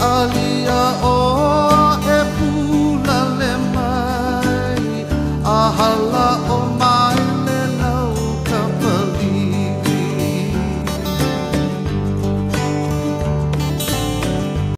alia o e pula le mai